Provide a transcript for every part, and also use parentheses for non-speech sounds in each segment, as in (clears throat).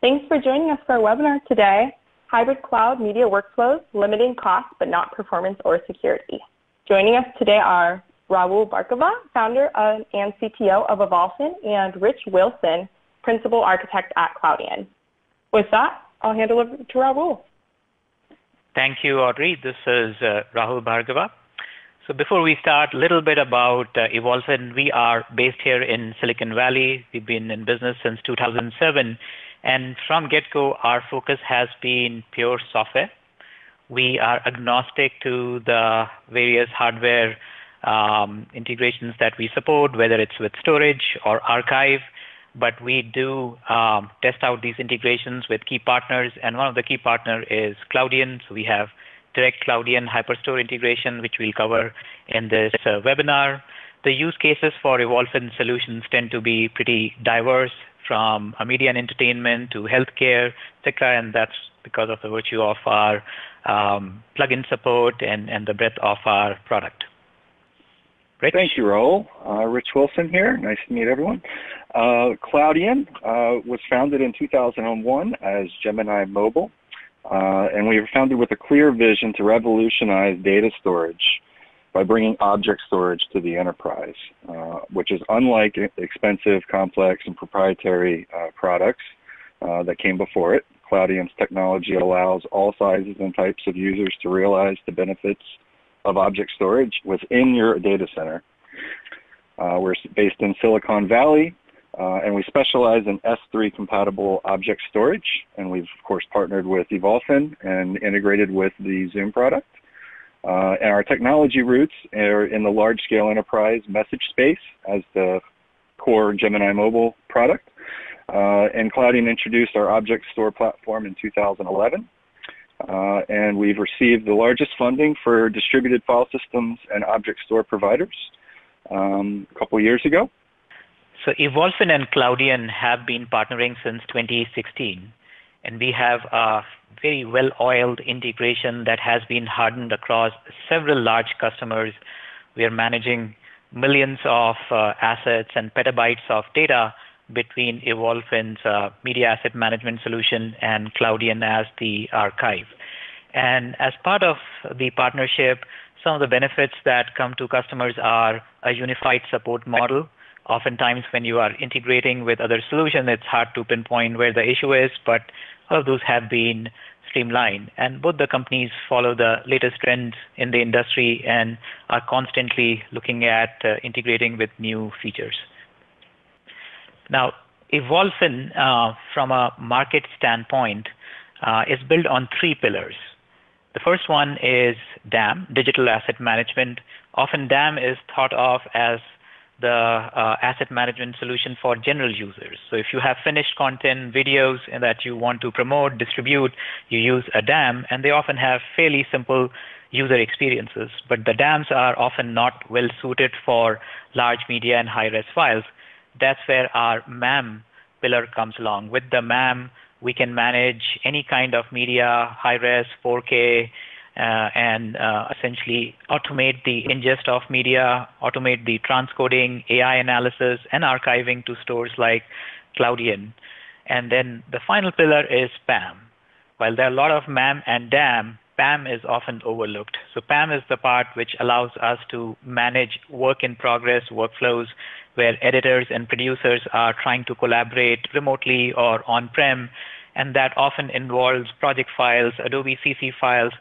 Thanks for joining us for our webinar today, Hybrid Cloud Media Workflows, Limiting Cost but Not Performance or Security. Joining us today are Rahul Bhargava, founder and CTO of Evolphin, and Rich Wilson, principal architect at Cloudian. With that, I'll hand it over to Rahul. Thank you, Audrey. This is uh, Rahul Bhargava. So before we start, a little bit about uh, Evolphin. We are based here in Silicon Valley. We've been in business since 2007. And from get-go, our focus has been pure software. We are agnostic to the various hardware um, integrations that we support, whether it's with storage or archive. But we do um, test out these integrations with key partners, and one of the key partners is Cloudian. So we have direct Cloudian Hyperstore integration, which we'll cover in this uh, webinar. The use cases for Evolphin solutions tend to be pretty diverse from media and entertainment to healthcare, etc. And that's because of the virtue of our um, plugin support and, and the breadth of our product. Rich? Thank you, Rahul. Uh, Rich Wilson here. Nice to meet everyone. Uh, Cloudian uh, was founded in 2001 as Gemini Mobile, uh, and we were founded with a clear vision to revolutionize data storage by bringing object storage to the enterprise, uh, which is unlike expensive, complex, and proprietary uh, products uh, that came before it. Cloudian's technology allows all sizes and types of users to realize the benefits of object storage within your data center. Uh, we're based in Silicon Valley, uh, and we specialize in S3 compatible object storage, and we've of course partnered with Evolphin and integrated with the Zoom product. Uh, and our technology roots are in the large-scale enterprise message space as the core Gemini Mobile product. Uh, and Cloudian introduced our Object Store platform in 2011. Uh, and we've received the largest funding for distributed file systems and object store providers um, a couple years ago. So Evolphin and Cloudian have been partnering since 2016 and we have a very well-oiled integration that has been hardened across several large customers. We are managing millions of uh, assets and petabytes of data between Evolphin's uh, media asset management solution and Cloudian as the archive. And as part of the partnership, some of the benefits that come to customers are a unified support model Oftentimes, when you are integrating with other solutions, it's hard to pinpoint where the issue is, but all of those have been streamlined. And both the companies follow the latest trends in the industry and are constantly looking at uh, integrating with new features. Now, Evolphin, uh, from a market standpoint, uh, is built on three pillars. The first one is DAM, Digital Asset Management. Often DAM is thought of as the uh, asset management solution for general users. So if you have finished content, videos that you want to promote, distribute, you use a DAM, and they often have fairly simple user experiences. But the DAMs are often not well suited for large media and high-res files. That's where our MAM pillar comes along. With the MAM, we can manage any kind of media, high-res, 4K, uh, and uh, essentially automate the ingest of media, automate the transcoding, AI analysis, and archiving to stores like Cloudian. And then the final pillar is PAM. While there are a lot of MAM and DAM, PAM is often overlooked. So PAM is the part which allows us to manage work in progress workflows where editors and producers are trying to collaborate remotely or on-prem, and that often involves project files, Adobe CC files,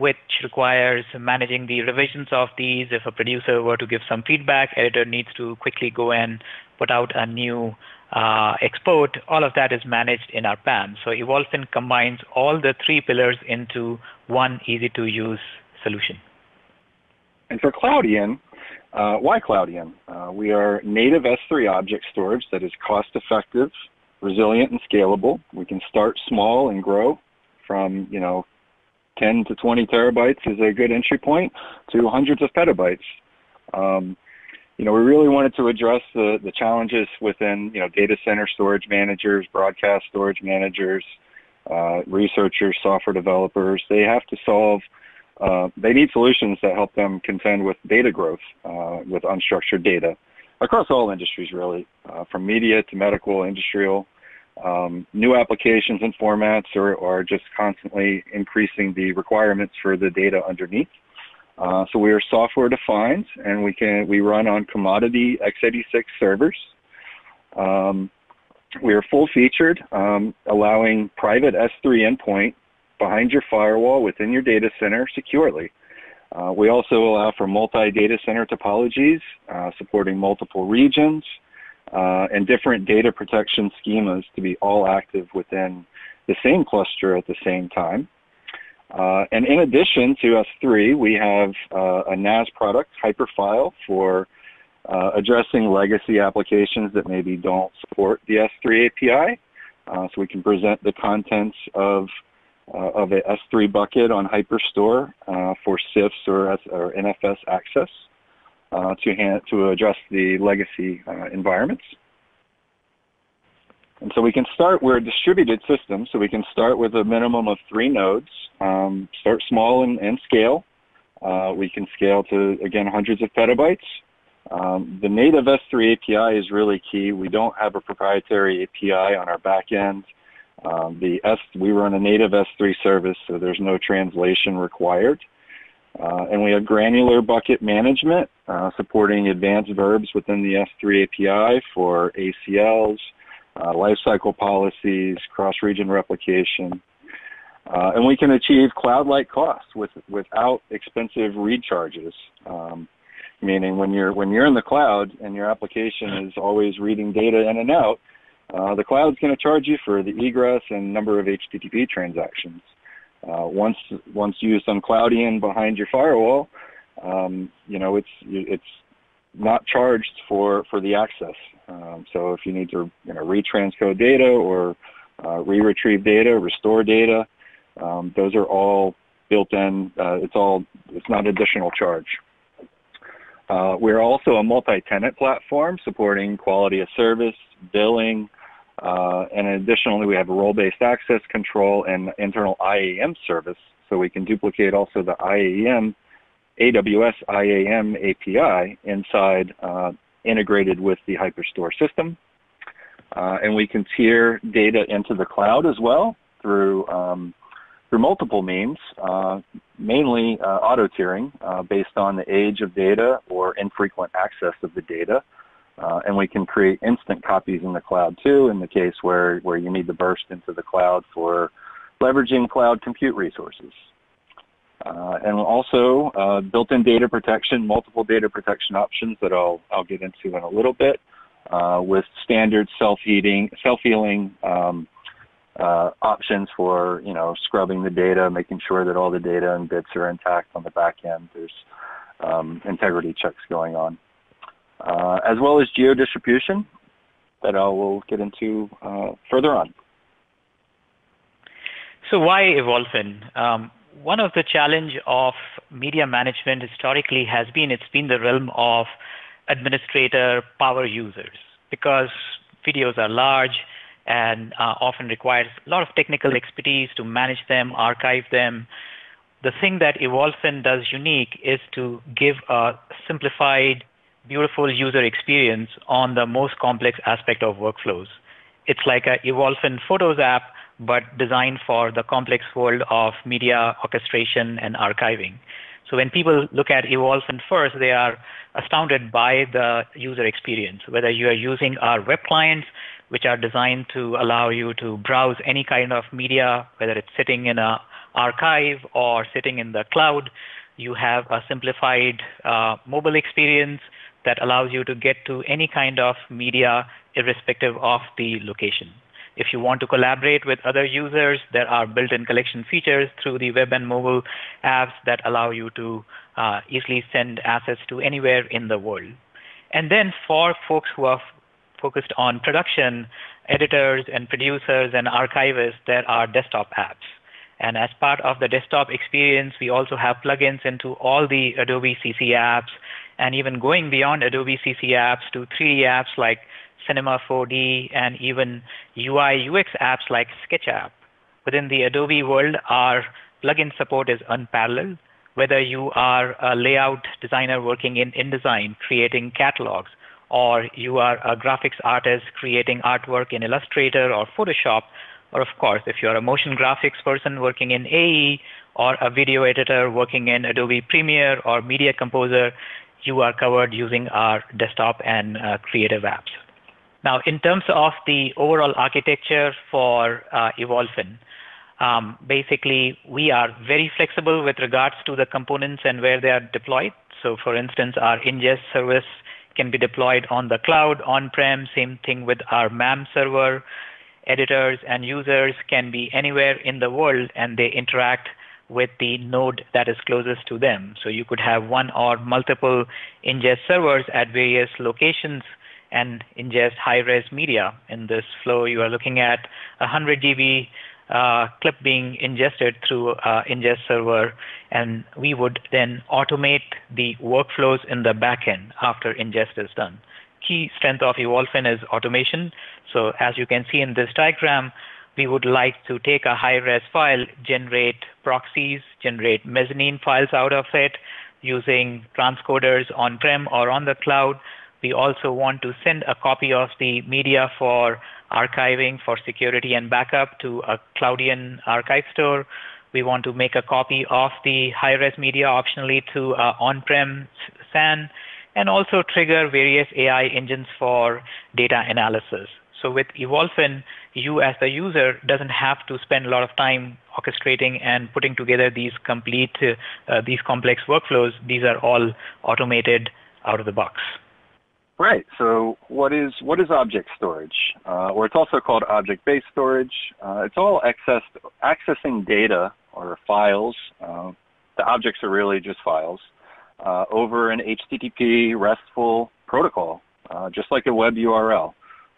which requires managing the revisions of these. If a producer were to give some feedback, editor needs to quickly go and put out a new uh, export. All of that is managed in our PAM. So Evolphin combines all the three pillars into one easy-to-use solution. And for Cloudian, uh, why Cloudian? Uh, we are native S3 object storage that is cost-effective, resilient, and scalable. We can start small and grow from you know 10 to 20 terabytes is a good entry point to hundreds of petabytes. Um, you know, we really wanted to address the, the challenges within, you know, data center storage managers, broadcast storage managers, uh, researchers, software developers. They have to solve, uh, they need solutions that help them contend with data growth, uh, with unstructured data across all industries really, uh, from media to medical, industrial, Um, new applications and formats are, are just constantly increasing the requirements for the data underneath. Uh, so we are software defined and we can we run on commodity x86 servers. Um, we are full featured, um, allowing private S3 endpoint behind your firewall within your data center securely. Uh, we also allow for multi-data center topologies, uh, supporting multiple regions, uh, and different data protection schemas to be all active within the same cluster at the same time. Uh, and in addition to S3, we have uh, a NAS product, Hyperfile, for uh, addressing legacy applications that maybe don't support the S3 API. Uh, so we can present the contents of uh, of a S3 bucket on Hyperstore uh, for CIFS or, S- or NFS access to hand, to address the legacy environments. And so we can start, we're a distributed system, so we can start with a minimum of three nodes, um, start small and, and scale. Uh, we can scale to, again, hundreds of petabytes. Um, the native S3 API is really key. We don't have a proprietary API on our back end. Um, the S, we run a native S3 service, so there's no translation required. Uh, and we have granular bucket management, uh, supporting advanced verbs within the S3 API for ACLs, uh, lifecycle policies, cross-region replication, uh, and we can achieve cloud-like costs with, without expensive read charges. Um, meaning when you're when you're in the cloud and your application is always reading data in and out, uh, the cloud's going to charge you for the egress and number of HTTP transactions. Uh, once once used on Cloudian behind your firewall, um, you know it's it's not charged for for the access. Um, so if you need to you know retranscode data or uh, re-retrieve data, restore data, um, those are all built in. Uh, it's all it's not additional charge. Uh, we're also a multi-tenant platform supporting quality of service, billing, uh, and additionally we have a role-based access control and internal IAM service, so we can duplicate also the IAM AWS IAM API inside uh, integrated with the Hyperstore system. Uh, and we can tier data into the cloud as well through um, through multiple means, uh, mainly uh, auto tiering uh, based on the age of data or infrequent access of the data. Uh, and we can create instant copies in the cloud too in the case where, where you need to burst into the cloud for leveraging cloud compute resources. Uh, and also uh, built-in data protection, multiple data protection options that I'll, I'll get into in a little bit uh, with standard self-heating, self-healing um, uh, options for, you know, scrubbing the data, making sure that all the data and bits are intact on the back end. There's um, integrity checks going on. Uh, as well as geo-distribution that I will get into uh, further on. So why Evolphin? Um, one of the challenge of media management historically has been it's been the realm of administrator power users because videos are large and uh, often requires a lot of technical expertise to manage them, archive them. The thing that Evolphin does unique is to give a simplified, beautiful user experience on the most complex aspect of workflows. It's like a Evolphin Photos app but designed for the complex world of media orchestration and archiving. So when people look at Evolphin first, they are astounded by the user experience, whether you are using our web clients, which are designed to allow you to browse any kind of media, whether it's sitting in an archive or sitting in the cloud. You have a simplified uh, mobile experience that allows you to get to any kind of media irrespective of the location. If you want to collaborate with other users, there are built-in collection features through the web and mobile apps that allow you to uh, easily send assets to anywhere in the world. And then for folks who are focused on production, editors and producers and archivists, there are desktop apps. And as part of the desktop experience, we also have plugins into all the Adobe CC apps and even going beyond Adobe CC apps to 3D apps like Cinema 4D, and even UI UX apps like SketchUp. Within the Adobe world, our plugin support is unparalleled. Whether you are a layout designer working in InDesign, creating catalogs, or you are a graphics artist creating artwork in Illustrator or Photoshop, or of course, if you're a motion graphics person working in AE or a video editor working in Adobe Premiere or Media Composer, you are covered using our desktop and uh, creative apps. Now, in terms of the overall architecture for uh, Evolphin, um, basically, we are very flexible with regards to the components and where they are deployed. So, for instance, our ingest service can be deployed on the cloud, on-prem, same thing with our MAM server. Editors and users can be anywhere in the world and they interact with the node that is closest to them. So you could have one or multiple ingest servers at various locations and ingest high-res media. In this flow, you are looking at 100 GB uh, clip being ingested through uh, ingest server, and we would then automate the workflows in the backend after ingest is done. Key strength of Evolphin is automation. So as you can see in this diagram, we would like to take a high-res file, generate proxies, generate mezzanine files out of it using transcoders on-prem or on the cloud, we also want to send a copy of the media for archiving for security and backup to a Cloudian archive store. We want to make a copy of the high-res media optionally to uh, on-prem SAN and also trigger various AI engines for data analysis. So with Evolphin, you as the user doesn't have to spend a lot of time orchestrating and putting together these complete, uh, these complex workflows. These are all automated out of the box. Right. So what is what is object storage? Uh, or it's also called object-based storage. Uh, it's all accessed, accessing data or files. Uh, the objects are really just files uh, over an HTTP RESTful protocol, uh, just like a web URL.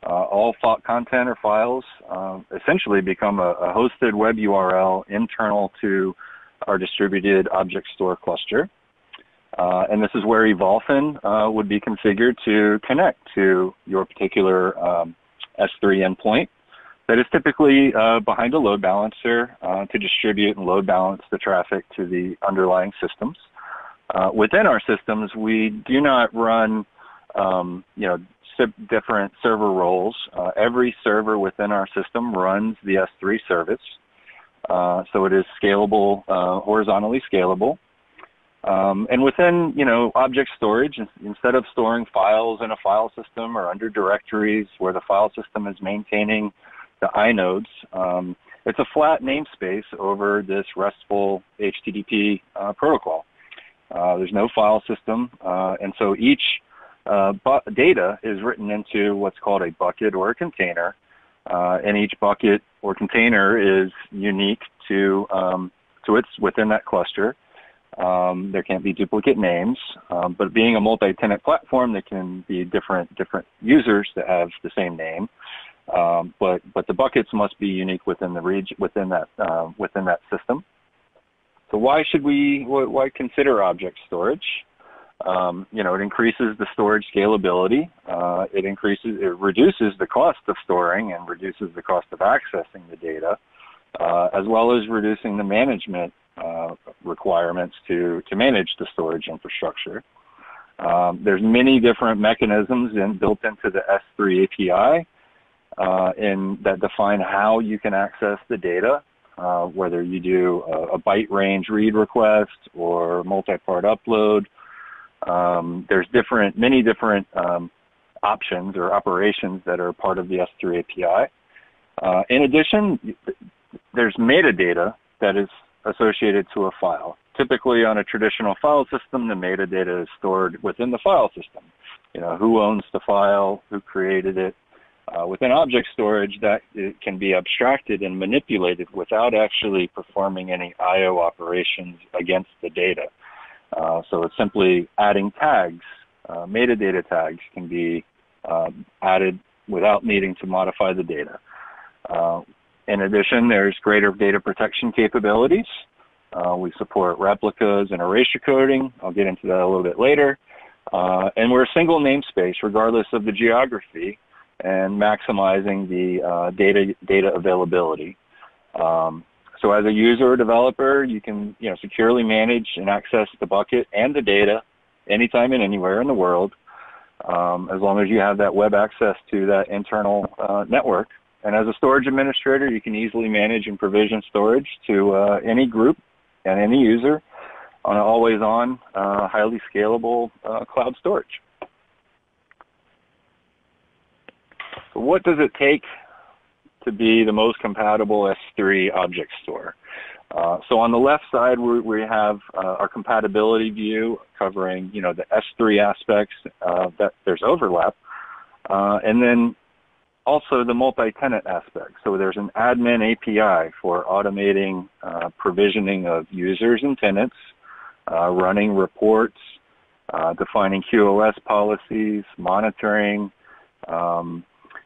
Uh, all content or files essentially become a, a hosted web URL internal to our distributed object store cluster. Uh, and this is where Evolphin uh, would be configured to connect to your particular um, S3 endpoint that is typically uh, behind a load balancer uh, to distribute and load balance the traffic to the underlying systems. Uh, within our systems, we do not run, um, you know, different server roles. Uh, every server within our system runs the S3 service. so it is scalable, horizontally scalable. Um, and within, you know, object storage, instead of storing files in a file system or under directories where the file system is maintaining the inodes, um, it's a flat namespace over this RESTful HTTP uh, protocol. Uh, there's no file system, uh, and so each uh, data is written into what's called a bucket or a container, uh, and each bucket or container is unique to um, to its within that cluster. Um, there can't be duplicate names, um, but being a multi-tenant platform, there can be different different users that have the same name. Um, but but the buckets must be unique within the region within that uh, within that system. So why should we why consider object storage? Um, you know, it increases the storage scalability. Uh, it increases it reduces the cost of storing and reduces the cost of accessing the data, uh, as well as reducing the management uh, requirements to, to manage the storage infrastructure. Um, there's many different mechanisms in, built into the S3 API uh, in, that define how you can access the data, uh, whether you do a, a, byte range read request or multi-part upload. Um, there's different, many different um, options or operations that are part of the S3 API. Uh, in addition, there's metadata that is associated to a file. Typically on a traditional file system, the metadata is stored within the file system. You know, who owns the file, who created it. Uh, within object storage, that can be abstracted and manipulated without actually performing any I.O. operations against the data. Uh, so it's simply adding tags. Uh, metadata tags can be um, added without needing to modify the data. Uh, in addition, there's greater data protection capabilities. Uh, we support replicas and erasure coding. I'll get into that a little bit later. Uh, and we're a single namespace regardless of the geography and maximizing the uh, data, data availability. Um, so as a user or developer, you can you know, securely manage and access the bucket and the data anytime and anywhere in the world. um, as long as you have that web access to that internal uh, network. And as a storage administrator, you can easily manage and provision storage to uh, any group and any user on an always-on, uh, highly scalable uh, cloud storage. So what does it take to be the most compatible S3 object store? Uh, so on the left side, we, we have uh, our compatibility view covering, you know, the S3 aspects uh, that there's overlap, uh, and then also the multi-tenant aspect. So there's an admin API for automating uh, provisioning of users and tenants, uh, running reports, defining QoS policies, monitoring. Um,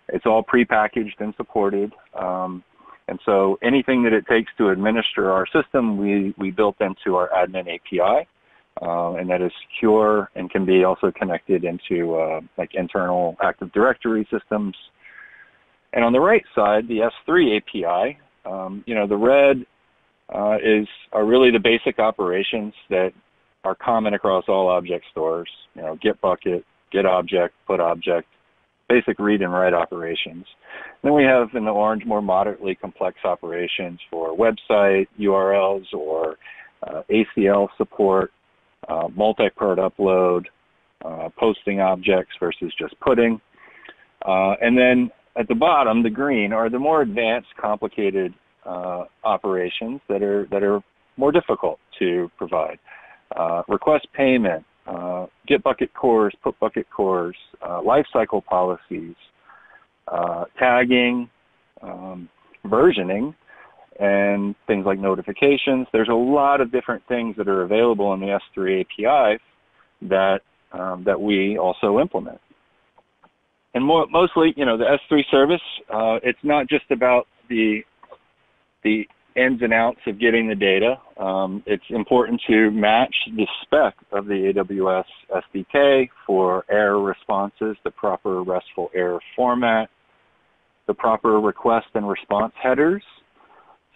it's all prepackaged and supported. Um, and so anything that it takes to administer our system, we, we built into our admin API. Uh, and that is secure and can be also connected into uh, like internal Active Directory systems. And on the right side, the S3 API, um, you know, the red uh, is are really the basic operations that are common across all object stores. You know, get bucket, get object, put object, basic read and write operations. Then we have in the orange more moderately complex operations for website URLs or uh, ACL support, uh, multi-part upload, uh, posting objects versus just putting. Uh, and then at the bottom, the green, are the more advanced, complicated uh, operations that are that are more difficult to provide. Uh, request payment, uh, get bucket CORS, put bucket CORS, uh, lifecycle policies, uh, tagging, um, versioning, and things like notifications. There's a lot of different things that are available in the S3 API that um, that we also implement. And more, mostly, you know, the S3 service, uh, it's not just about the the ins and outs of getting the data. Um, it's important to match the spec of the AWS SDK for error responses, the proper RESTful error format, the proper request and response headers,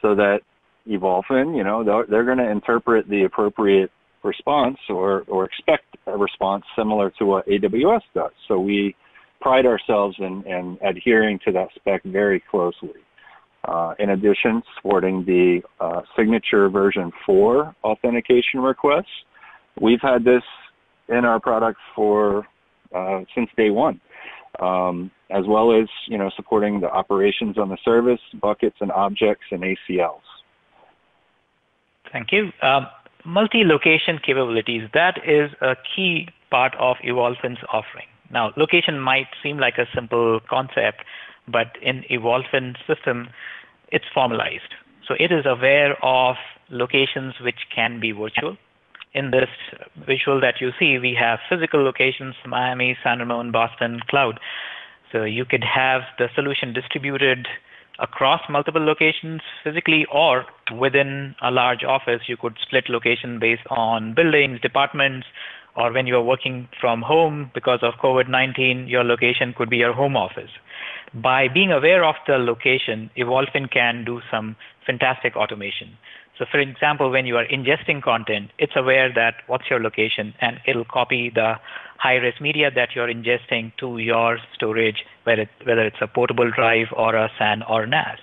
so that Evolphin, you know, they're, they're going to interpret the appropriate response or, or expect a response similar to what AWS does. So we pride ourselves in, in adhering to that spec very closely. Uh, in addition, supporting the uh, signature version 4 authentication requests. We've had this in our product for uh, since day one, um, as well as you know supporting the operations on the service, buckets and objects, and ACLs. Thank you. Um, multi-location capabilities, that is a key part of Evolphin's offering. Now, location might seem like a simple concept, but in Evolphin system, it's formalized. So it is aware of locations which can be virtual. In this visual that you see, we have physical locations, Miami, San Ramon, Boston, cloud. So you could have the solution distributed across multiple locations physically or within a large office. You could split location based on buildings, departments, or when you're working from home because of COVID-19, your location could be your home office. By being aware of the location, Evolphin can do some fantastic automation. So for example, when you are ingesting content, it's aware that what's your location and it'll copy the high-res media that you're ingesting to your storage, whether, it, whether it's a portable drive or a SAN or NAS.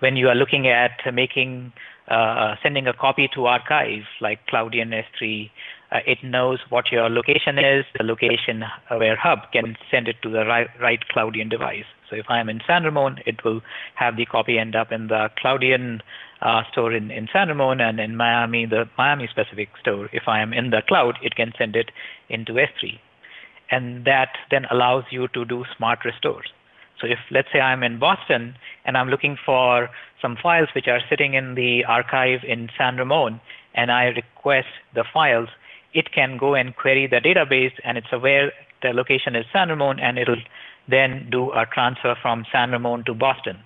When you are looking at making, uh, sending a copy to archive like Cloudian S3 uh, it knows what your location is. The location aware hub can send it to the right, right Cloudian device. So if I'm in San Ramon, it will have the copy end up in the Cloudian uh, store in, in San Ramon and in Miami, the Miami specific store. If I am in the cloud, it can send it into S3. And that then allows you to do smart restores. So if let's say I'm in Boston and I'm looking for some files which are sitting in the archive in San Ramon and I request the files, it can go and query the database and it's aware the location is San Ramon and it'll then do a transfer from San Ramon to Boston.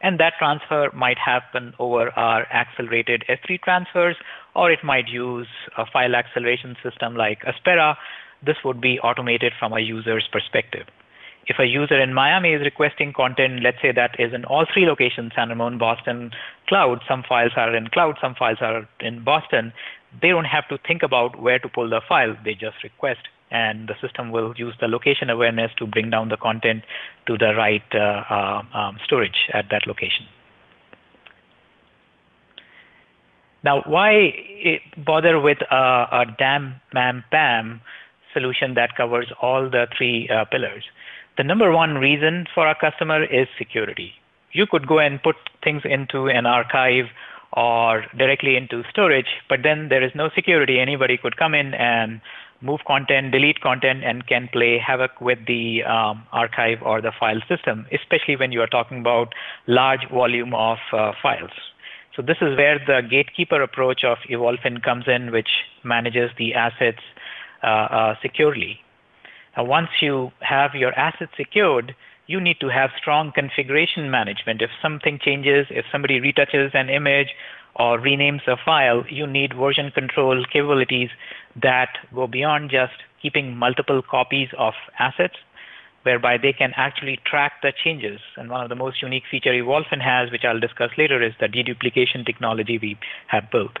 And that transfer might happen over our accelerated S3 transfers, or it might use a file acceleration system like Aspera. This would be automated from a user's perspective. If a user in Miami is requesting content, let's say that is in all three locations, San Ramon, Boston, cloud, some files are in cloud, some files are in Boston, they don't have to think about where to pull the file. They just request and the system will use the location awareness to bring down the content to the right uh, uh, um, storage at that location. Now, why bother with a, a DAM, MAM, PAM solution that covers all the three uh, pillars? The number one reason for our customer is security. You could go and put things into an archive or directly into storage, but then there is no security. Anybody could come in and move content, delete content, and can play havoc with the um, archive or the file system, especially when you are talking about large volume of uh, files. So this is where the gatekeeper approach of Evolphin comes in, which manages the assets uh, uh, securely. Now, once you have your assets secured, you need to have strong configuration management. If something changes, if somebody retouches an image or renames a file, you need version control capabilities that go beyond just keeping multiple copies of assets, whereby they can actually track the changes. And one of the most unique feature Evolphin has, which I'll discuss later, is the deduplication technology we have built.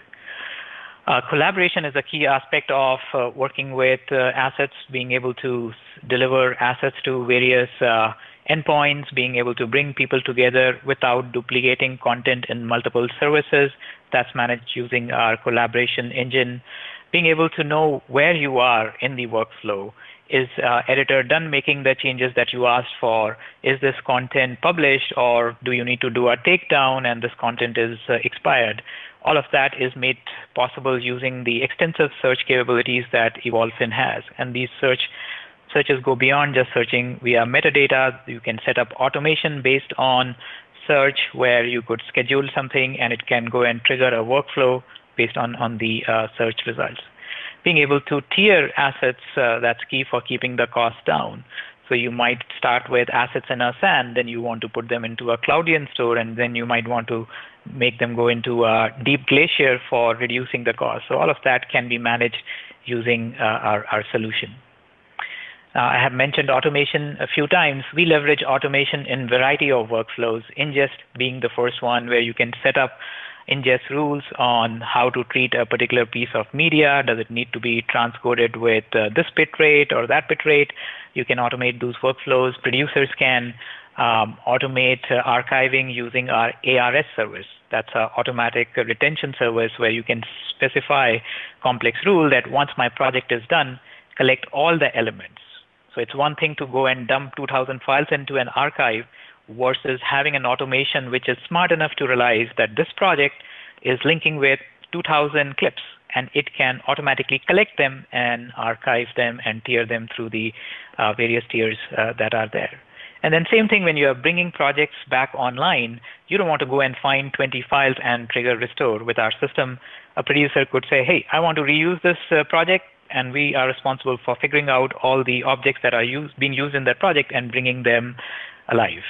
Uh, collaboration is a key aspect of uh, working with uh, assets, being able to deliver assets to various uh, endpoints, being able to bring people together without duplicating content in multiple services. That's managed using our collaboration engine. Being able to know where you are in the workflow. Is uh, editor done making the changes that you asked for? Is this content published or do you need to do a takedown and this content is uh, expired? All of that is made possible using the extensive search capabilities that Evolphin has. And these search searches go beyond just searching via metadata. You can set up automation based on search where you could schedule something and it can go and trigger a workflow based on, on the uh, search results. Being able to tier assets, uh, that's key for keeping the cost down. So you might start with assets in a SAN, then you want to put them into a Cloudian store, and then you might want to make them go into a deep glacier for reducing the cost. So all of that can be managed using uh, our, our solution. Uh, I have mentioned automation a few times. We leverage automation in variety of workflows, ingest being the first one where you can set up ingest rules on how to treat a particular piece of media. Does it need to be transcoded with uh, this bit rate or that bit rate? You can automate those workflows. Producers can um, automate uh, archiving using our ARS service. That's an automatic retention service where you can specify complex rule that once my project is done, collect all the elements so it's one thing to go and dump 2,000 files into an archive versus having an automation which is smart enough to realize that this project is linking with 2,000 clips and it can automatically collect them and archive them and tier them through the uh, various tiers uh, that are there. And then same thing when you are bringing projects back online, you don't want to go and find 20 files and trigger restore. With our system, a producer could say, hey, I want to reuse this uh, project and we are responsible for figuring out all the objects that are used, being used in that project and bringing them alive.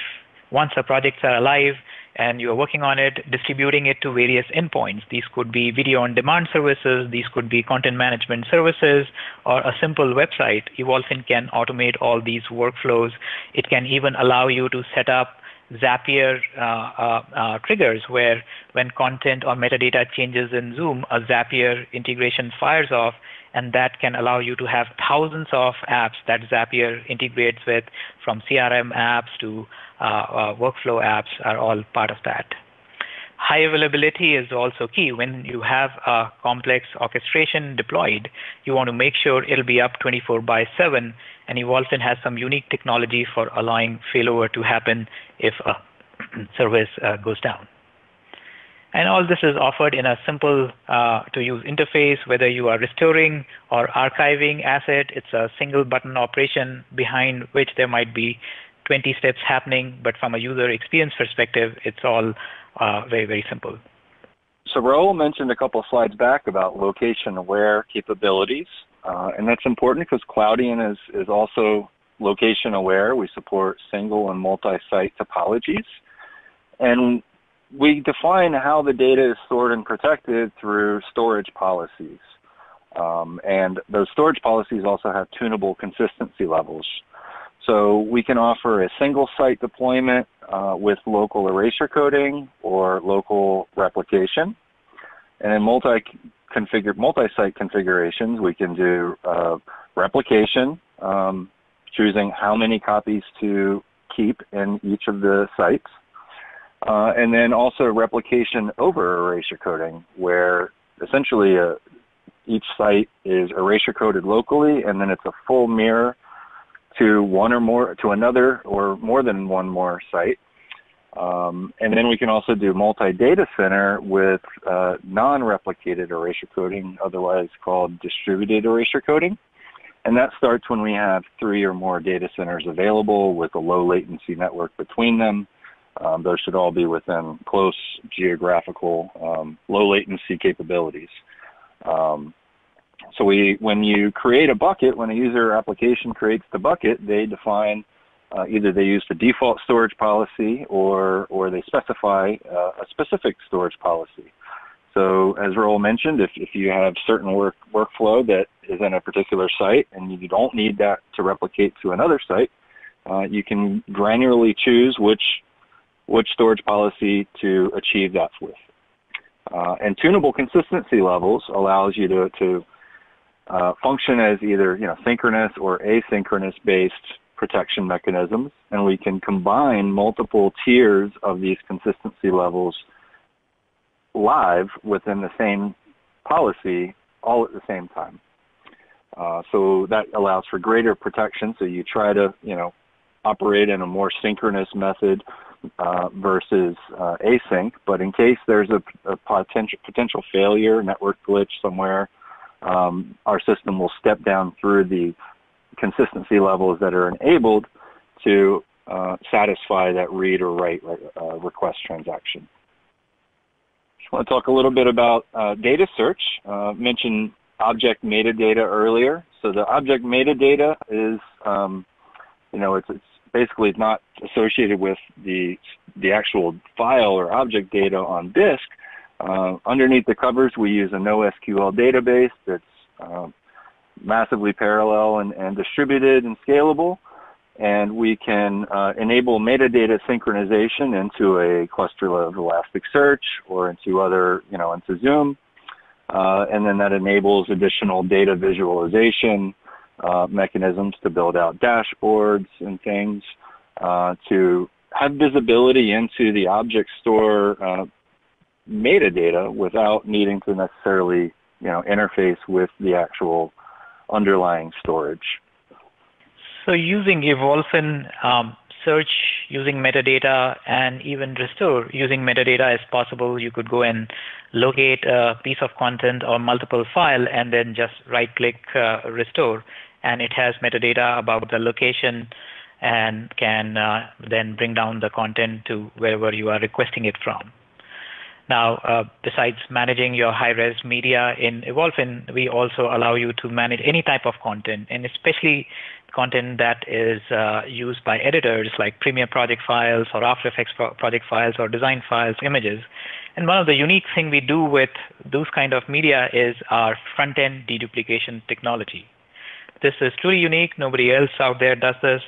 Once the projects are alive and you are working on it, distributing it to various endpoints. These could be video on demand services, these could be content management services, or a simple website. Evolphin can automate all these workflows. It can even allow you to set up Zapier uh, uh, uh, triggers where when content or metadata changes in Zoom, a Zapier integration fires off and that can allow you to have thousands of apps that Zapier integrates with, from CRM apps to uh, uh, workflow apps are all part of that. High availability is also key. When you have a complex orchestration deployed, you want to make sure it'll be up 24 by 7, and Evolphin has some unique technology for allowing failover to happen if a (clears throat) service uh, goes down. And all this is offered in a simple uh, to use interface, whether you are restoring or archiving asset, it's a single button operation behind which there might be 20 steps happening, but from a user experience perspective, it's all uh, very, very simple. So Rahul mentioned a couple of slides back about location-aware capabilities, uh, and that's important because Cloudian is, is also location-aware. We support single and multi-site topologies. And we define how the data is stored and protected through storage policies. Um, and those storage policies also have tunable consistency levels. So we can offer a single site deployment uh, with local erasure coding or local replication. And in multi configured multi-site configurations, we can do uh, replication, um, choosing how many copies to keep in each of the sites, uh, and then also replication over erasure coding, where essentially a, uh, each site is erasure coded locally, and then it's a full mirror to one or more to another or more than one more site. Um, and then we can also do multi-data center with uh, non-replicated erasure coding, otherwise called distributed erasure coding. And that starts when we have three or more data centers available with a low latency network between them. Um, those should all be within close geographical um, low latency capabilities. Um, so we, when you create a bucket, when a user application creates the bucket, they define uh, either they use the default storage policy or, or they specify uh, a specific storage policy. So as Rahul mentioned, if, if you have certain work, workflow that is in a particular site and you don't need that to replicate to another site, uh, you can granularly choose which, which storage policy to achieve that with. Uh, and tunable consistency levels allows you to, to uh, function as either you know synchronous or asynchronous based protection mechanisms, and we can combine multiple tiers of these consistency levels live within the same policy all at the same time. Uh, so that allows for greater protection. So you try to, you know, operate in a more synchronous method uh, versus uh, async. But in case there's a, a, potential potential failure, network glitch somewhere, um, our system will step down through the consistency levels that are enabled to uh, satisfy that read or write uh, request transaction. I want to talk a little bit about uh, data search. Uh, mentioned object metadata earlier. So the object metadata is, um, you know, it's, it's basically not associated with the the actual file or object data on disk. Uh, underneath the covers, we use a NoSQL database that's uh, massively parallel and, and, distributed and scalable. And we can uh, enable metadata synchronization into a cluster of Elasticsearch or into other, you know, into Zoom. Uh, and then that enables additional data visualization uh, mechanisms to build out dashboards and things, uh, to have visibility into the object store uh, metadata without needing to necessarily you know, interface with the actual underlying storage. So using Evolphin um, search using metadata and even restore using metadata as possible, you could go and locate a piece of content or multiple file and then just right click uh, restore and it has metadata about the location and can uh, then bring down the content to wherever you are requesting it from. Now, uh, besides managing your high-res media in Evolphin, we also allow you to manage any type of content, and especially content that is uh, used by editors like Premiere project files or After Effects project files or design files, images. And one of the unique thing we do with those kind of media is our front-end deduplication technology. This is truly unique. Nobody else out there does this.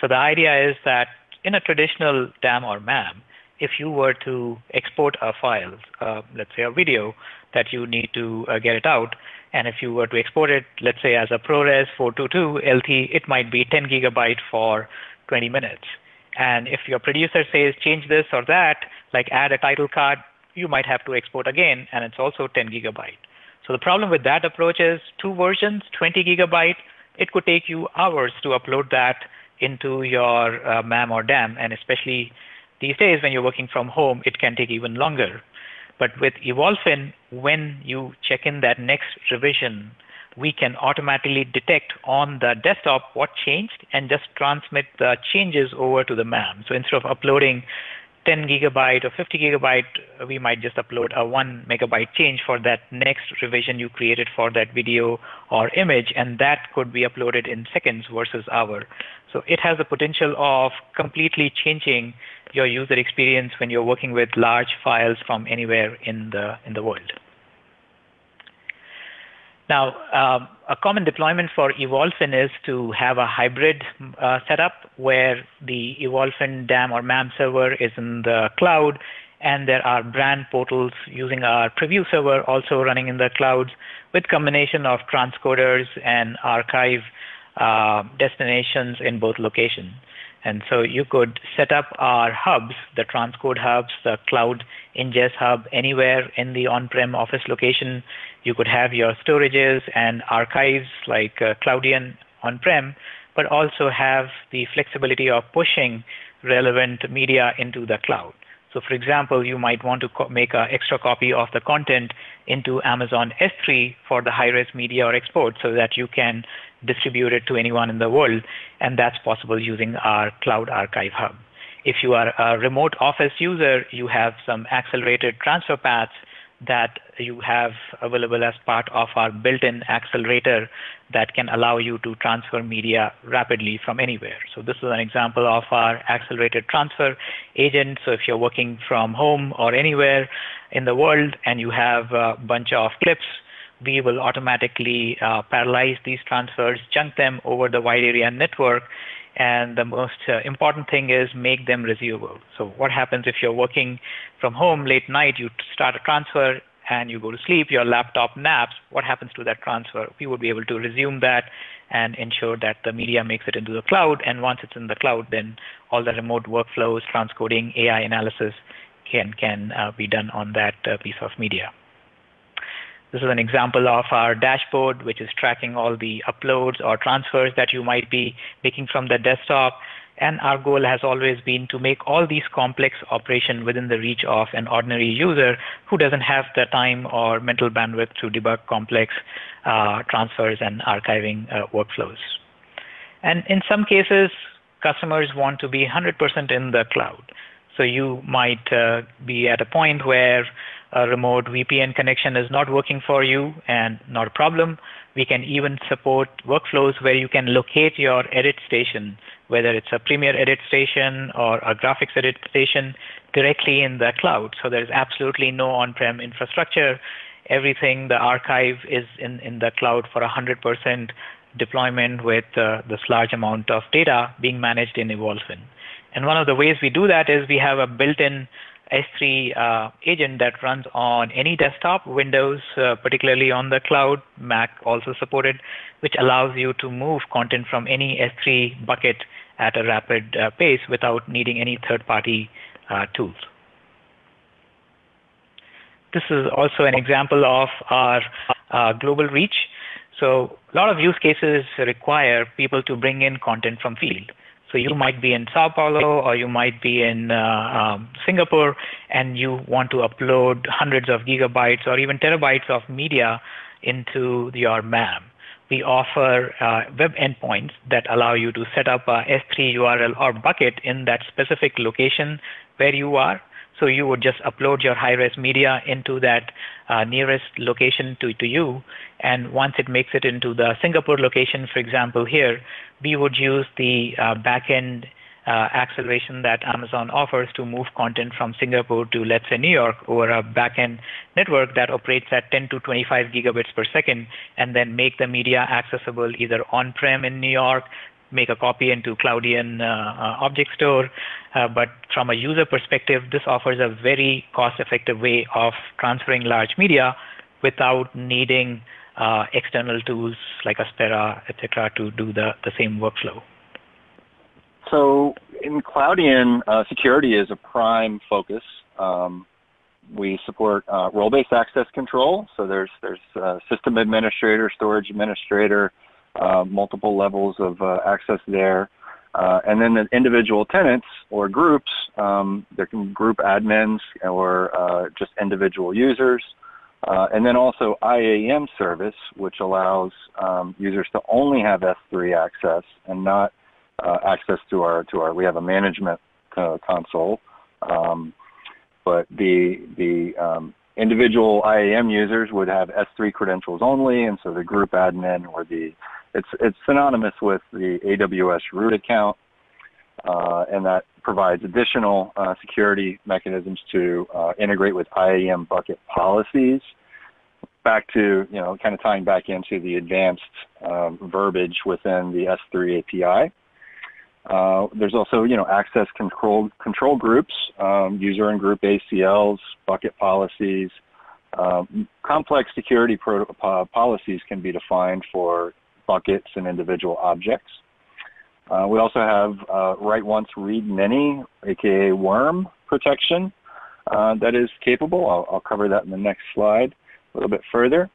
So the idea is that in a traditional DAM or MAM, if you were to export a file, uh, let's say a video that you need to uh, get it out, and if you were to export it, let's say as a ProRes 422 LT, it might be 10 gigabyte for 20 minutes. And if your producer says change this or that, like add a title card, you might have to export again, and it's also 10 gigabyte. So the problem with that approach is two versions, 20 gigabyte, it could take you hours to upload that into your uh, MAM or DAM, and especially these days, when you're working from home, it can take even longer. But with Evolphin, when you check in that next revision, we can automatically detect on the desktop what changed and just transmit the changes over to the MAM. So instead of uploading 10 gigabyte or 50 gigabyte, we might just upload a one megabyte change for that next revision you created for that video or image, and that could be uploaded in seconds versus hour. So it has the potential of completely changing your user experience when you're working with large files from anywhere in the in the world. Now, um, a common deployment for Evolphin is to have a hybrid uh, setup where the Evolphin DAM or MAM server is in the cloud, and there are brand portals using our preview server also running in the clouds with combination of transcoders and archive uh, destinations in both locations. And so you could set up our hubs, the transcode hubs, the cloud ingest hub anywhere in the on-prem office location. You could have your storages and archives like uh, Cloudian on-prem, but also have the flexibility of pushing relevant media into the cloud. So for example, you might want to co- make an extra copy of the content into Amazon S3 for the high-res media or export so that you can distribute it to anyone in the world. And that's possible using our Cloud Archive Hub. If you are a remote office user, you have some accelerated transfer paths that you have available as part of our built-in accelerator that can allow you to transfer media rapidly from anywhere. So this is an example of our accelerated transfer agent. So if you're working from home or anywhere in the world and you have a bunch of clips, we will automatically uh, parallelize these transfers, chunk them over the wide area network, and the most uh, important thing is make them reviewable. So what happens if you're working from home late night, you start a transfer and you go to sleep, your laptop naps, what happens to that transfer? We would be able to resume that and ensure that the media makes it into the cloud. And once it's in the cloud, then all the remote workflows, transcoding, AI analysis can, can uh, be done on that uh, piece of media. This is an example of our dashboard, which is tracking all the uploads or transfers that you might be making from the desktop. And our goal has always been to make all these complex operations within the reach of an ordinary user who doesn't have the time or mental bandwidth to debug complex uh, transfers and archiving uh, workflows. And in some cases, customers want to be 100% in the cloud. So you might uh, be at a point where a remote VPN connection is not working for you and not a problem. We can even support workflows where you can locate your edit station, whether it's a Premiere edit station or a graphics edit station directly in the cloud. So there's absolutely no on-prem infrastructure. Everything, the archive is in, in the cloud for 100% deployment with uh, this large amount of data being managed in Evolphin. And one of the ways we do that is we have a built-in S3 uh, agent that runs on any desktop, Windows, uh, particularly on the cloud, Mac also supported, which allows you to move content from any S3 bucket at a rapid uh, pace without needing any third-party uh, tools. This is also an example of our uh, global reach. So a lot of use cases require people to bring in content from field. So you might be in Sao Paulo or you might be in uh, um, Singapore and you want to upload hundreds of gigabytes or even terabytes of media into your MAM. We offer uh, web endpoints that allow you to set up a S3 URL or bucket in that specific location where you are so you would just upload your high-res media into that uh, nearest location to, to you. And once it makes it into the Singapore location, for example, here, we would use the uh, backend uh, acceleration that Amazon offers to move content from Singapore to, let's say, New York over a backend network that operates at 10 to 25 gigabits per second, and then make the media accessible either on-prem in New York, make a copy into Cloudian uh, uh, object store. Uh, but from a user perspective, this offers a very cost-effective way of transferring large media without needing uh, external tools like Aspera, etc., to do the, the same workflow. So in Cloudian, uh, security is a prime focus. Um, we support uh, role-based access control. So there's there's system administrator, storage administrator, uh, multiple levels of uh, access there. Uh, and then the individual tenants or groups, um, there can group admins or uh, just individual users. Uh, and then also IAM service, which allows um, users to only have S3 access and not uh, access to our to our. We have a management console, um, but the the um, individual IAM users would have S3 credentials only, and so the group admin or the it's it's synonymous with the AWS root account, uh, and that provides additional uh, security mechanisms to uh, integrate with IAM bucket policies. Back to you know, kind of tying back into the advanced um, verbiage within the S3 API. Uh, there's also, you know, access control control groups, um, user and group ACLs, bucket policies. Um, complex security pro- policies can be defined for buckets and individual objects. Uh, we also have uh, write once, read many, aka worm protection uh, that is capable. I'll, I'll, cover that in the next slide a little bit further.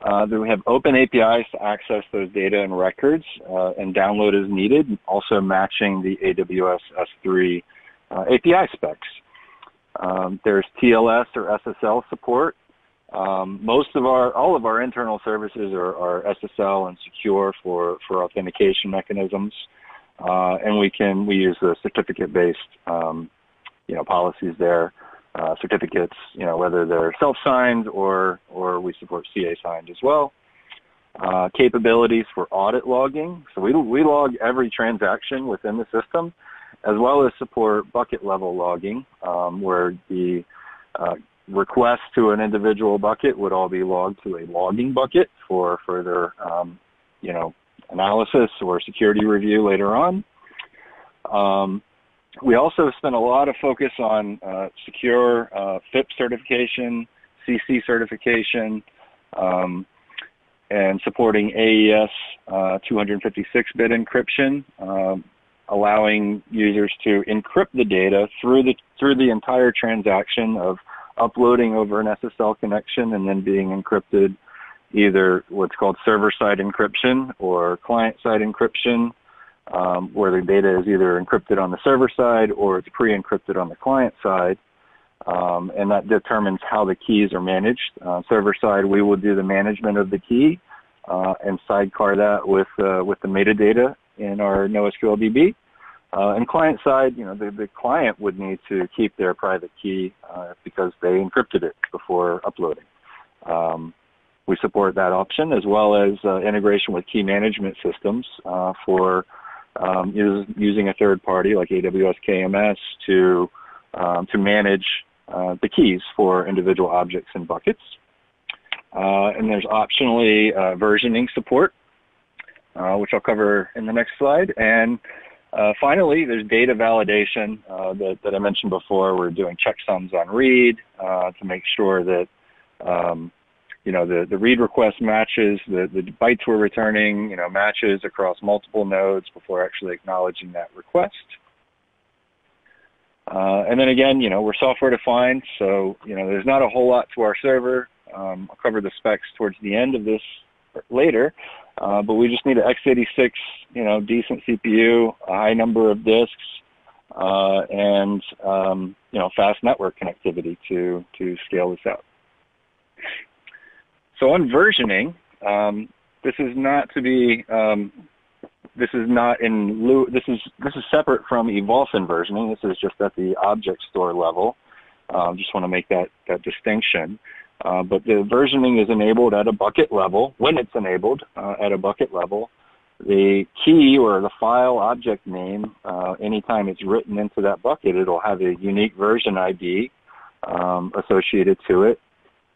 Uh, then we have open APIs to access those data and records uh, and download as needed, also matching the AWS S3 uh, API specs. Um, there's TLS or SSL support. Um, most of our, all of our internal services are, are SSL and secure for, for authentication mechanisms. Uh, and we can, we use the certificate-based, um, you know, policies there uh, certificates, you know, whether they're self-signed or, or we support CA signed as well. Uh, capabilities for audit logging. So we, we log every transaction within the system, as well as support bucket level logging, um, where the uh, requests to an individual bucket would all be logged to a logging bucket for further, um, you know, analysis or security review later on. Um, we also spent a lot of focus on uh, secure uh, FIPS certification, CC certification, um, and supporting AES 256-bit uh, encryption, um, allowing users to encrypt the data through the through the entire transaction of uploading over an SSL connection and then being encrypted either what's called server-side encryption or client-side encryption um, where the data is either encrypted on the server side or it's pre-encrypted on the client side. Um, and that determines how the keys are managed. Uh, server side, we will do the management of the key uh, and sidecar that with uh, with the metadata in our NoSQL DB. Uh, and client side, you know, the, the client would need to keep their private key uh, because they encrypted it before uploading. Um, we support that option as well as uh, integration with key management systems for um, is using a third party like AWS KMS to um, to manage uh, the keys for individual objects and buckets. Uh, and there's optionally uh, versioning support, uh, which I'll cover in the next slide. And uh, finally, there's data validation uh, that, that, I mentioned before. We're doing checksums on read to make sure that um, you know, the, the read request matches, the, the bytes we're returning, you know, matches across multiple nodes before actually acknowledging that request. Uh, and then again, you know, we're software defined, so, you know, there's not a whole lot to our server. Um, I'll cover the specs towards the end of this later, uh, but we just need an x86, you know, decent CPU, a high number of disks, uh, and, um, you know, fast network connectivity to, to scale this out. So on versioning, um, this is not to be, um, this is not in lieu, this is, this is separate from Evolphin versioning. This is just at the object store level. Um, just want to make that, that distinction. Uh, but the versioning is enabled at a bucket level. When it's enabled uh, at a bucket level, the key or the file object name, uh, anytime it's written into that bucket, it'll have a unique version ID um, associated to it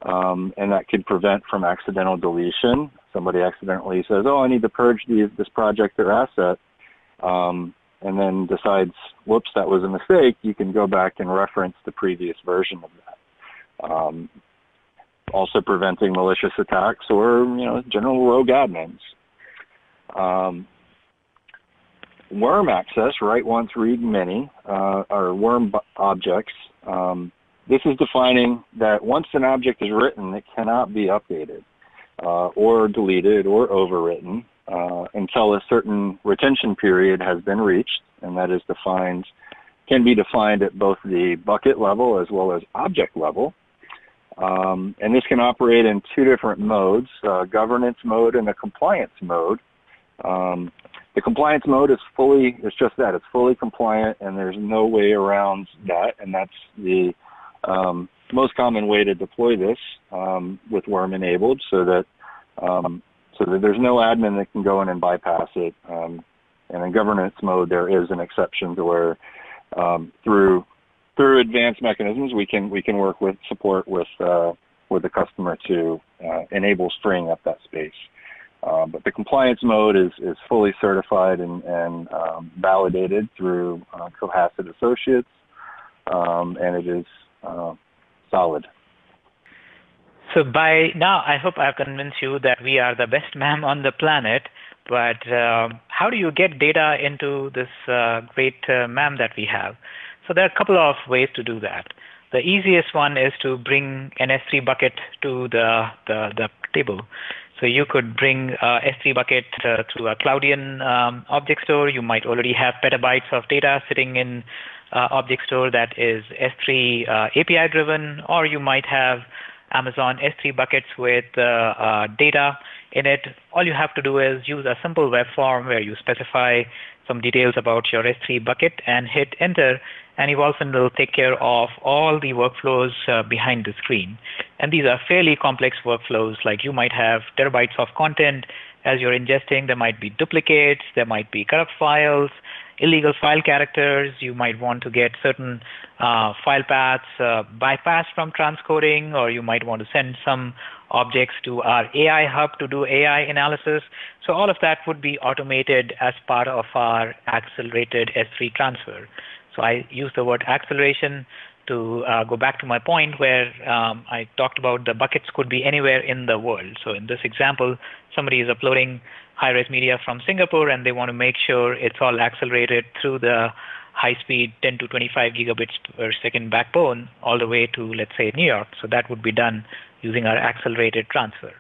um, and that could prevent from accidental deletion. Somebody accidentally says, "Oh, I need to purge these, this project or asset," um, and then decides, "Whoops, that was a mistake." You can go back and reference the previous version of that. Um, also, preventing malicious attacks or you know general rogue admins. Um, worm access, write once, read many, uh, are worm objects. Um, this is defining that once an object is written, it cannot be updated uh, or deleted or overwritten uh, until a certain retention period has been reached, and that is defined, can be defined at both the bucket level as well as object level. Um, and this can operate in two different modes, uh, governance mode and a compliance mode. Um, the compliance mode is fully, it's just that, it's fully compliant and there's no way around that, and that's the um, most common way to deploy this um, with Worm enabled so that um, so that there's no admin that can go in and bypass it. Um, and in governance mode, there is an exception to where through through advanced mechanisms we can we can work with support with uh, with the customer to uh, enable freeing up that space. Uh, but the compliance mode is, is fully certified and, and um, validated through uh, Cohasset Associates, um, and it is uh, solid. So by now, I hope I've convinced you that we are the best MAM on the planet. But uh, how do you get data into this uh, great uh, MAM that we have? So there are a couple of ways to do that. The easiest one is to bring an S3 bucket to the, the, the table. So you could bring uh, S3 bucket uh, through a Cloudian um, object store. You might already have petabytes of data sitting in uh, object store that is S3 uh, API driven, or you might have Amazon S3 buckets with uh, uh, data in it. All you have to do is use a simple web form where you specify some details about your S3 bucket and hit enter and Evolphin will take care of all the workflows uh, behind the screen. And these are fairly complex workflows, like you might have terabytes of content as you're ingesting. There might be duplicates, there might be corrupt files, illegal file characters. You might want to get certain uh, file paths uh, bypassed from transcoding, or you might want to send some objects to our AI hub to do AI analysis. So all of that would be automated as part of our accelerated S3 transfer. So I use the word acceleration to uh, go back to my point where um, I talked about the buckets could be anywhere in the world. So in this example, somebody is uploading high-res media from Singapore and they want to make sure it's all accelerated through the high-speed 10 to 25 gigabits per second backbone all the way to, let's say, New York. So that would be done using our accelerated transfer.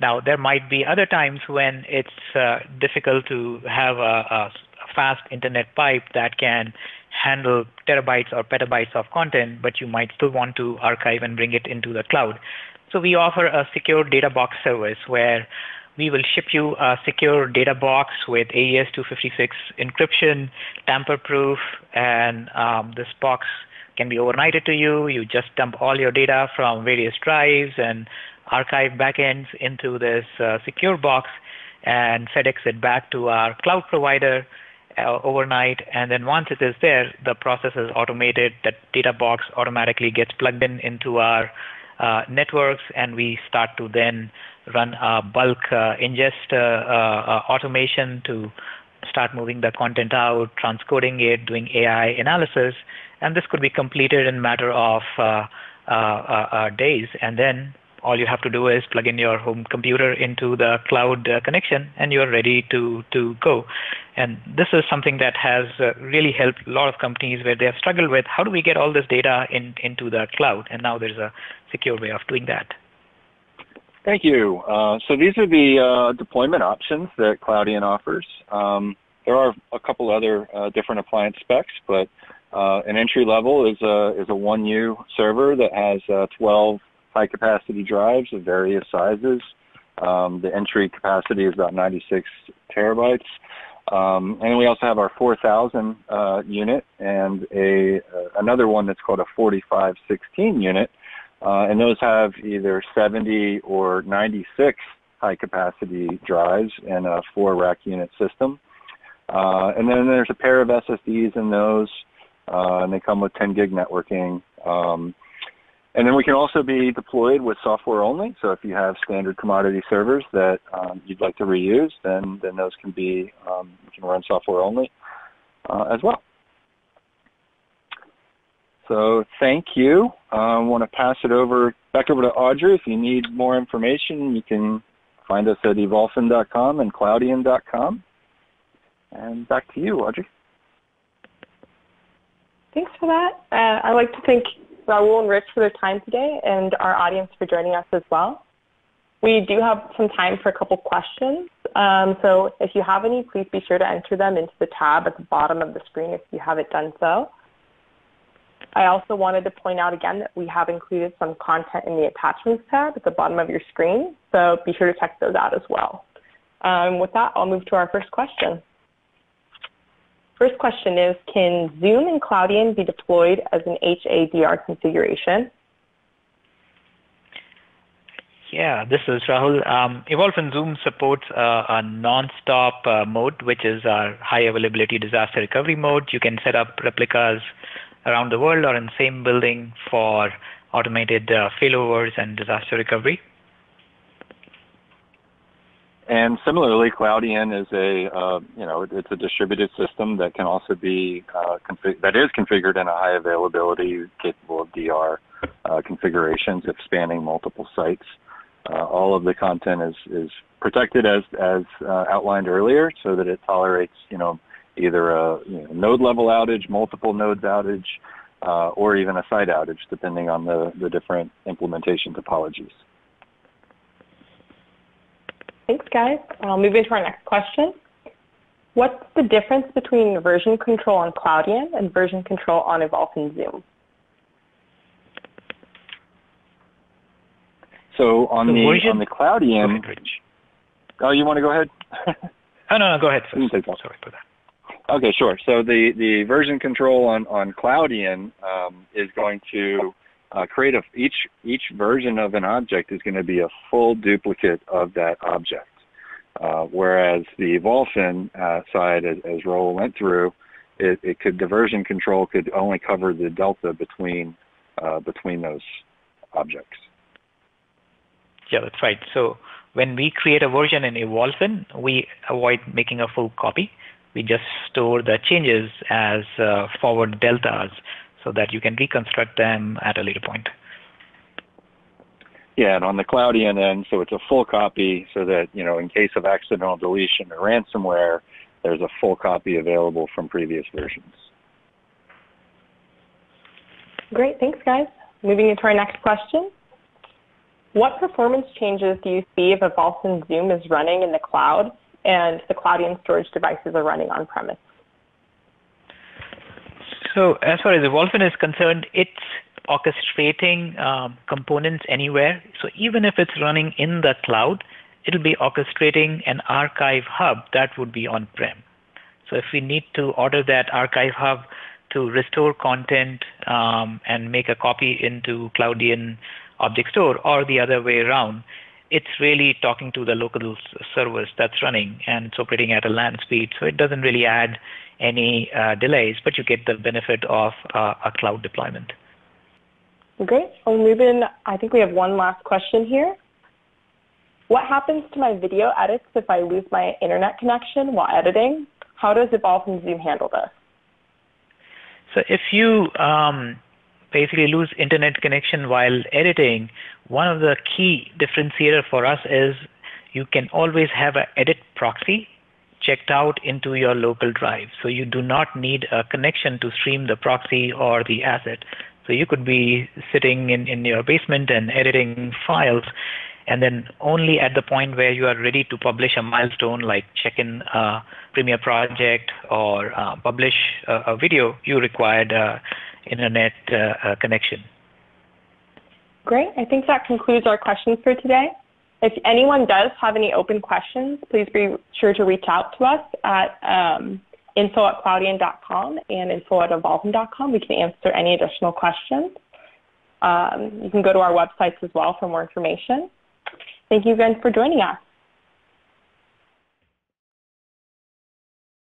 Now, there might be other times when it's uh, difficult to have a, a fast internet pipe that can handle terabytes or petabytes of content, but you might still want to archive and bring it into the cloud. So we offer a secure data box service where we will ship you a secure data box with AES 256 encryption, tamper-proof, and um, this box can be overnighted to you. You just dump all your data from various drives and archive backends into this uh, secure box and FedEx it back to our cloud provider uh, overnight. And then once it is there, the process is automated. That data box automatically gets plugged in into our uh, networks, and we start to then run a bulk uh, ingest uh, uh, automation to start moving the content out, transcoding it, doing AI analysis, and this could be completed in a matter of days. And then all you have to do is plug in your home computer into the cloud uh, connection and you're ready to, to go. And this is something that has uh, really helped a lot of companies where they have struggled with how do we get all this data in, into the cloud? And now there's a secure way of doing that. Thank you. Uh, so these are the uh, deployment options that Cloudian offers. Um, there are a couple other uh, different appliance specs, but uh, an entry level is a is a 1U server that has 12 high capacity drives of various sizes. Um, the entry capacity is about 96 terabytes. Um, and we also have our 4000 uh, unit and a uh, another one that's called a 4516 unit. Uh, and those have either 70 or 96 high capacity drives in a four rack unit system. Uh, and then there's a pair of SSDs in those, uh, and they come with 10 gig networking. Um, and then we can also be deployed with software only. So if you have standard commodity servers that um, you'd like to reuse, then then those can be um, can run software only uh, as well. So thank you. I want to pass it over back over to Audrey. If you need more information, you can find us at evolphin.com and cloudian.com. And back to you, Audrey. Thanks for that. Uh, I'd like to thank Rahul and Rich for their time today and our audience for joining us as well. We do have some time for a couple questions. Um, so if you have any, please be sure to enter them into the tab at the bottom of the screen if you haven't done so. I also wanted to point out again that we have included some content in the attachments tab at the bottom of your screen, so be sure to check those out as well. Um, with that, I'll move to our first question. First question is, can Zoom and Cloudian be deployed as an HADR configuration? Yeah, this is Rahul. Um, Evolphin Zoom supports uh, a non-stop uh, mode, which is our high availability disaster recovery mode. You can set up replicas around the world or in the same building for automated uh, failovers and disaster recovery. And similarly, Cloudian is a uh, you know it's a distributed system that can also be uh, config- that is configured in a high availability, capable of DR uh, configurations if spanning multiple sites. Uh, all of the content is is protected as as uh, outlined earlier, so that it tolerates you know either a you know, node level outage, multiple nodes outage, uh, or even a site outage, depending on the the different implementation topologies. Thanks, guys. I'll move into our next question. What's the difference between version control on Cloudian and version control on Evolphin Zoom? So on the, the on the Cloudian, oh, you want to go ahead? (laughs) oh no, no, go ahead. First. Sorry for that. Okay, sure. So the the version control on on Cloudian um, is going to uh, create a, each each version of an object is going to be a full duplicate of that object. Uh, whereas the Evolphin uh, side, as, as Rahul went through, it, it, could the version control could only cover the delta between uh, between those objects. Yeah, that's right. So when we create a version in Evolphin, we avoid making a full copy. We just store the changes as uh, forward deltas so that you can reconstruct them at a later point. Yeah, and on the Cloudian end, so it's a full copy so that, you know, in case of accidental deletion or ransomware, there's a full copy available from previous versions. Great, thanks guys. Moving into our next question. What performance changes do you see if a Evolphin Zoom is running in the cloud and the Cloudian storage devices are running on premise? So as far as Evolphin is concerned, it's orchestrating um, components anywhere. So even if it's running in the cloud, it'll be orchestrating an archive hub that would be on-prem. So if we need to order that archive hub to restore content um, and make a copy into Cloudian Object Store or the other way around, it's really talking to the local servers that's running and it's operating at a LAN speed. So it doesn't really add any uh, delays, but you get the benefit of uh, a cloud deployment. Great. Move in. I think we have one last question here. What happens to my video edits if I lose my internet connection while editing? How does Evolphin Zoom handle this? So if you um, basically lose internet connection while editing, one of the key differentiator for us is you can always have an edit proxy checked out into your local drive. So you do not need a connection to stream the proxy or the asset. So you could be sitting in, in your basement and editing files, and then only at the point where you are ready to publish a milestone like check in a Premiere project or uh, publish a, a, video, you required uh, internet uh, connection. Great. I think that concludes our questions for today. If anyone does have any open questions, please be sure to reach out to us at um, info at cloudian.com and info at evolphin.com. We can answer any additional questions. Um, you can go to our websites as well for more information. Thank you again for joining us.